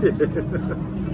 did.